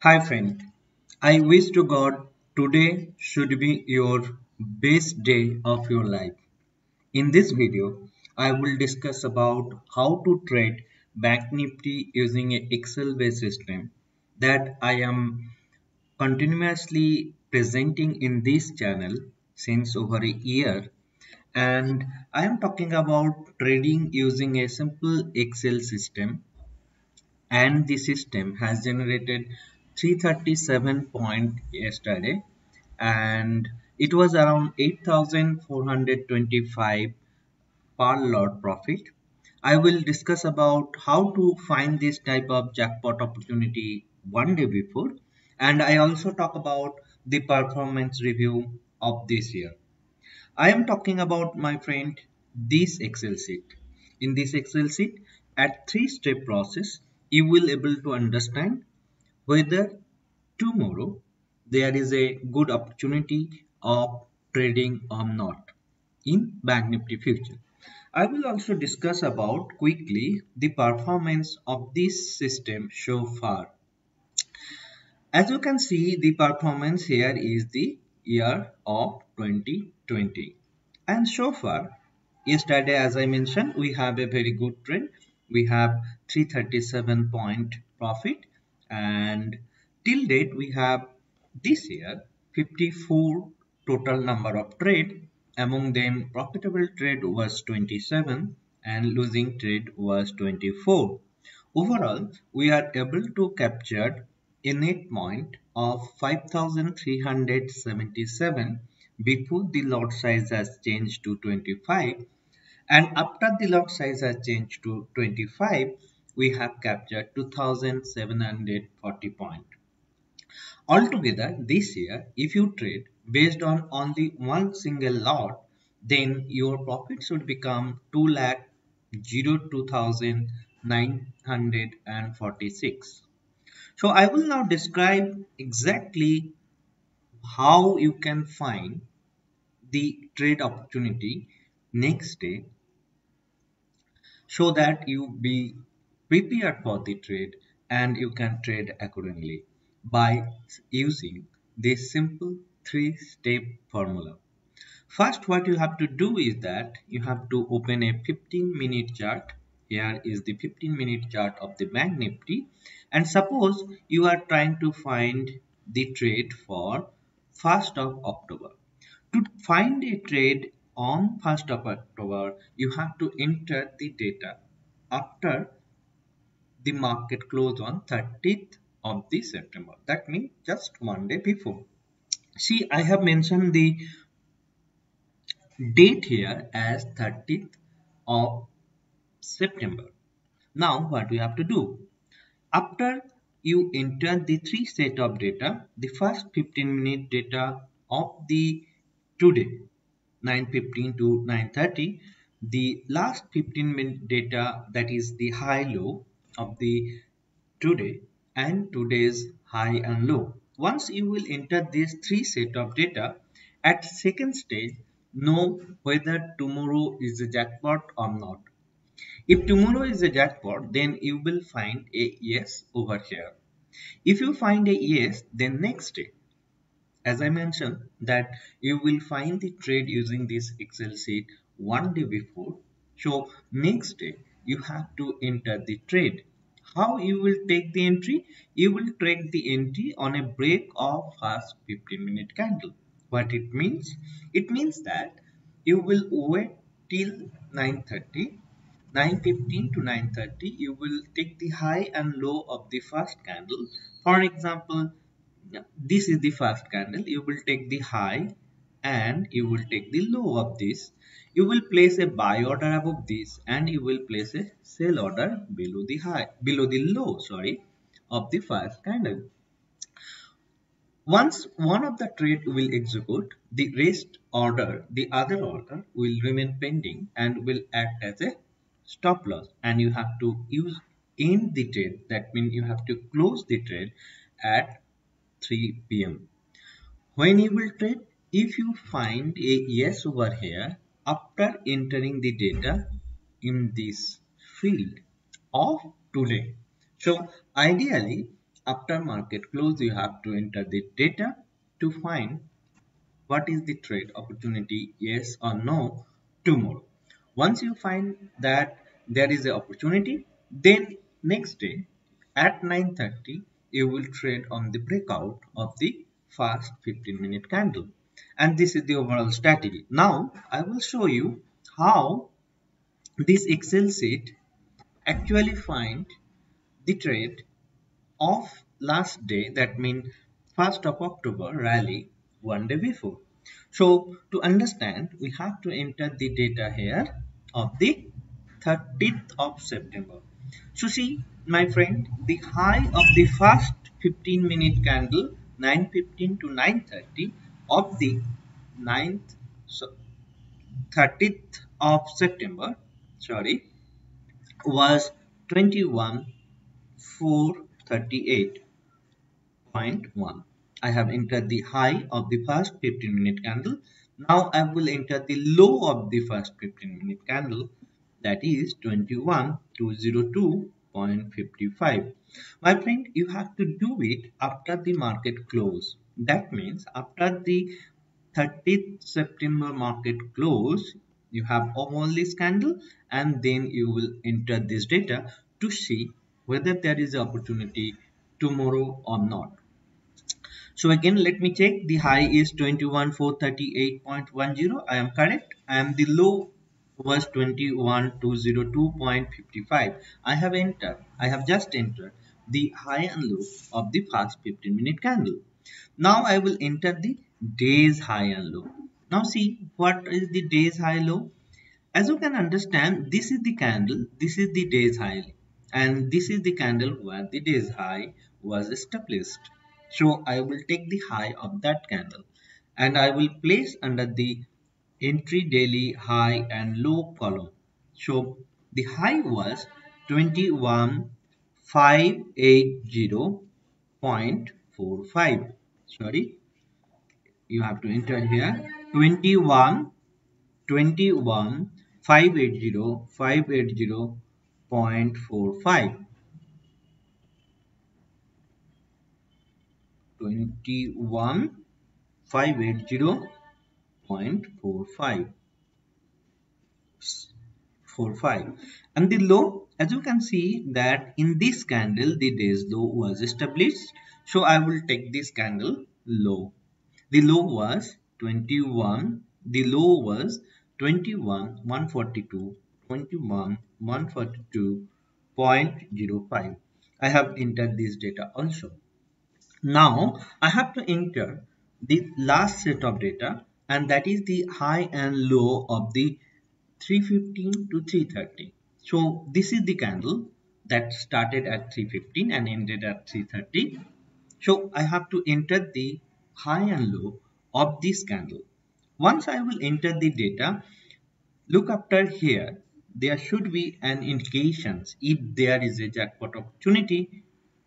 Hi friend, I wish to God today should be your best day of your life. In this video, I will discuss about how to trade Bank Nifty using a Excel based system that I am continuously presenting in this channel since over a year and I am talking about trading using a simple Excel system and the system has generated 337 point yesterday and it was around 8425 per lot profit i will discuss about how to find this type of jackpot opportunity one day before and i also talk about the performance review of this year I am talking about my friend this Excel sheet. In this Excel sheet at three step process you will able to understand whether tomorrow there is a good opportunity of trading or not in Bank Nifty future. I will also discuss about quickly the performance of this system so far. As you can see the performance here is the year of 2020 and so far yesterday as i mentioned we have a very good trend we have 337 point profit and till date we have this year 54 total number of trade. Among them profitable trade was 27 and losing trade was 24 overall we are able to capture a net point of 5377 before the lot size has changed to 25 and after the lot size has changed to 25 we have captured 2740 point. Altogether this year if you trade based on only one single lot then your profit should become 2 lakh 02,946 so I will now describe exactly how you can find the trade opportunity next day so that you be prepared for the trade and you can trade accordingly by using this simple three step formula. First what you have to do is that you have to open a 15 minute chart. Here is the 15 minute chart of the bank nifty and suppose you are trying to find the trade for 1st of October. To find a trade on 1st of October, you have to enter the data after the market closed on 30th of the September. That means just one day before. See, I have mentioned the date here as 30th of September. Now, what we have to do? After you enter the three set of data, the first 15 minute data of the today 9:15 to 9:30 the last 15 minute data that is the high low of the today and today's high and low once you will enter these three set of data at second stage know whether tomorrow is a jackpot or not if tomorrow is a jackpot then you will find a yes over here if you find a yes then next day as I mentioned that you will find the trade using this Excel sheet one day before. So next day you have to enter the trade. How you will take the entry? You will take the entry on a break of first 15 minute candle. What it means? It means that you will wait till 9.30 9.15 to 9.30 you will take the high and low of the first candle for example this is the first candle you will take the high and you will take the low of this. You will place a buy order above this and you will place a sell order below the high below the low sorry of the first candle. Once one of the trade will execute the rest order the other order will remain pending and will act as a stop loss. And you have to use end the trade. That means you have to close the trade at 3 pm. When you will trade, if you find a yes over here after entering the data in this field of today. So ideally, after market close you have to enter the data to find what is the trade opportunity yes or no tomorrow once you find that there is an opportunity then next day at 9:30 you will trade on the breakout of the first 15 minute candle and this is the overall strategy. Now i will show you how this excel sheet actually find the trade of last day that means 1st of october rally one day before. So to understand we have to enter the data here of the 30th of september. So see my friend the high of the first 15 minute candle 9:15 to 9:30 of the 9th so 30th of September sorry was 21 438.1 I have entered the high of the first 15 minute candle. Now I will enter the low of the first 15 minute candle. That is 21 202.55 my friend you have to do it after the market close. That means after the 30th September market close you have this candle and then you will enter this data to see whether there is opportunity tomorrow or not. So again let me check. The high is 21438.10 i am correct. And the low was 21202.55 i have entered. I have just entered the high and low of the first 15 minute candle. Now i will enter the days high and low. Now see what is the days high low? As you can understand this is the candle this is the days high and this is the candle where the days high was established. So i will take the high of that candle and i will place under the entry daily high and low column. So the high was 21580.45 sorry you have to enter here. 21 21 580 580.45 21 580.45 45 and the low as you can see that in this candle the days low was established. So i will take this candle low the low was 21 the low was 21 142 21 142.05 i have entered this data also. Now i have to enter the last set of data and that is the high and low of the 315 to 330 so this is the candle that started at 315 and ended at 330 so i have to enter the high and low of this candle. Once I will enter the data, look after here, there should be an indications if there is a jackpot opportunity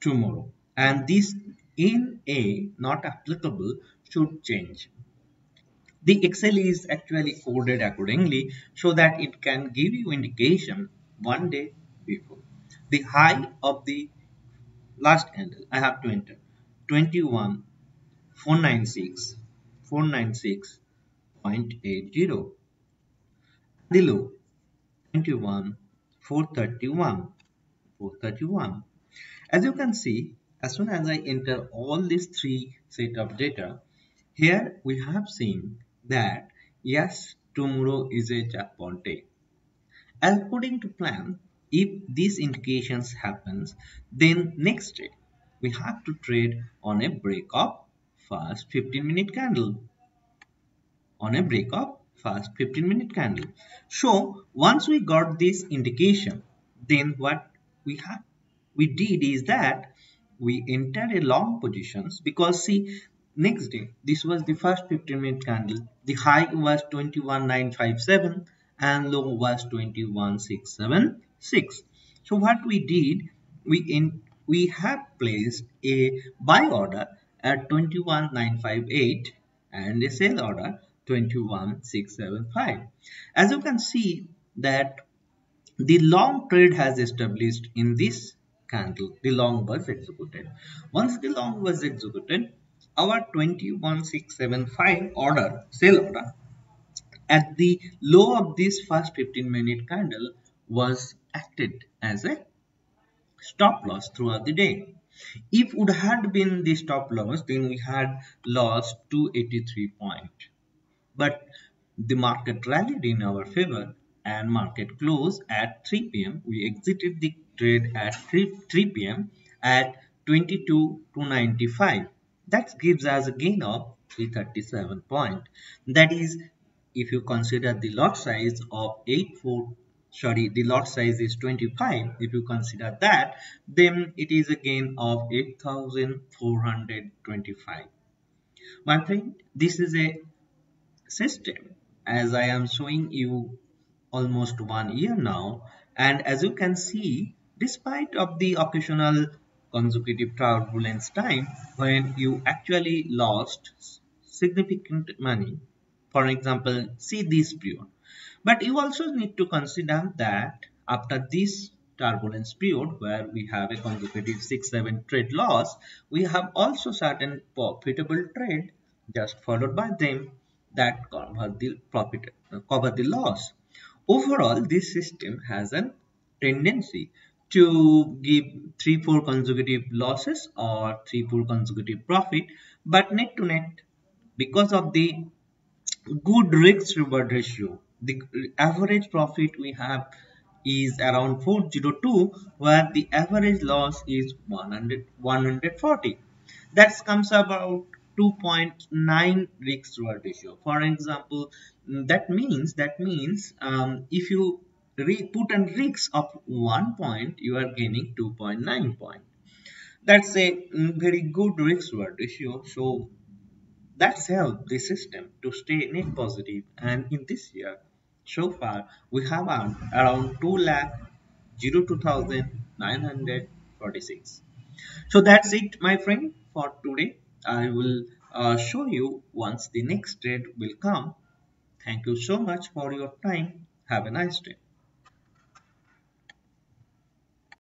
tomorrow and this in A not applicable should change. The Excel is actually coded accordingly so that it can give you indication one day before. The high of the last candle I have to enter. 21 496 496.80 the low 21 431 431 as you can see as soon as I enter all these three set of data here we have seen that yes tomorrow is a jackpot day. According to plan if these indications happens then next day we have to trade on a break of fast 15 minute candle. On a break of fast 15 minute candle. So once we got this indication then what we have we did is that we entered a long positions because see next day this was the first 15 minute candle the high was 21957 and low was 21676 so what we did we in we have placed a buy order at 21958 and a sell order 21675. As you can see that the long trade has established in this candle, the long was executed. Once the long was executed, our 21675 order, sell order, at the low of this first 15 minute candle was acted as a stop loss throughout the day. If would had been the stop loss, then we had lost 283 point. But the market rallied in our favor and market closed at 3 p.m. We exited the trade at 3, 3 p.m. at 22 to 95. That gives us a gain of 337 point. That is, if you consider the lot size of eight 84, sorry, the lot size is 25. If you consider that, then it is a gain of 8,425. My friend, this is a system as I am showing you almost one year now and as you can see despite of the occasional consecutive turbulence time when you actually lost significant money. For example see this period. But you also need to consider that after this turbulence period where we have a consecutive 6-7 trade loss we have also certain profitable trade just followed by them that cover the profit cover the loss. Overall this system has a tendency to give three four consecutive losses or three four consecutive profit but net to net because of the good risk reward ratio the average profit we have is around 402 where the average loss is 100 140 that comes about 2.9 risk reward ratio. For example that means that means um, if you put a risk of one point you are gaining 2.9 point that's a mm, very good risk reward ratio so that's helped the system to stay net positive. positive and in this year so far we have earned around 2 lakh 02,946 so that's it my friend for today I will uh, show you once the next trade will come. Thank you so much for your time. Have a nice day.